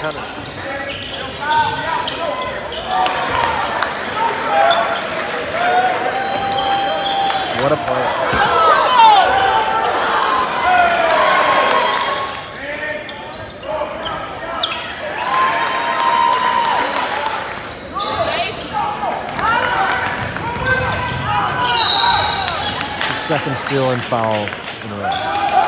Hunter. What a play. Second steal and foul in a row.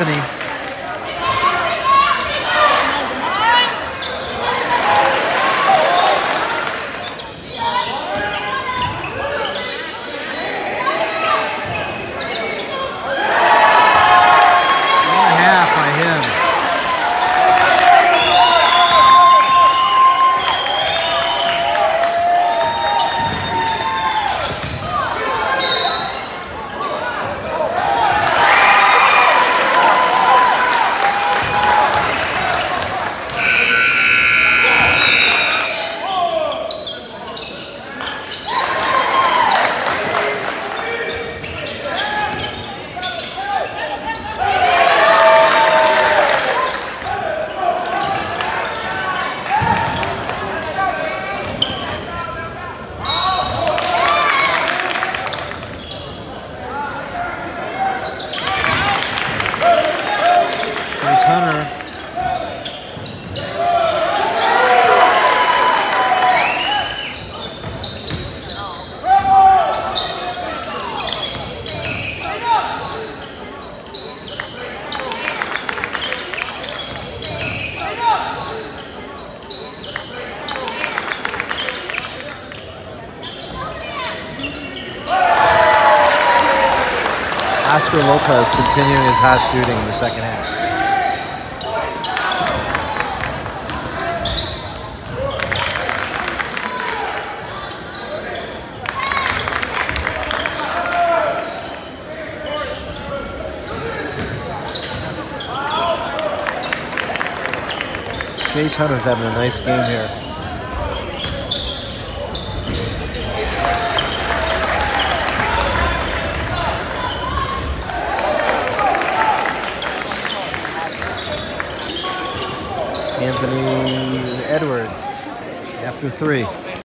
Anthony. One and a half by him. Chase Hunter. Oscar Lopez continuing his hot shooting in the second half. Chase Hunter's having a nice game here. Anthony Edwards after three.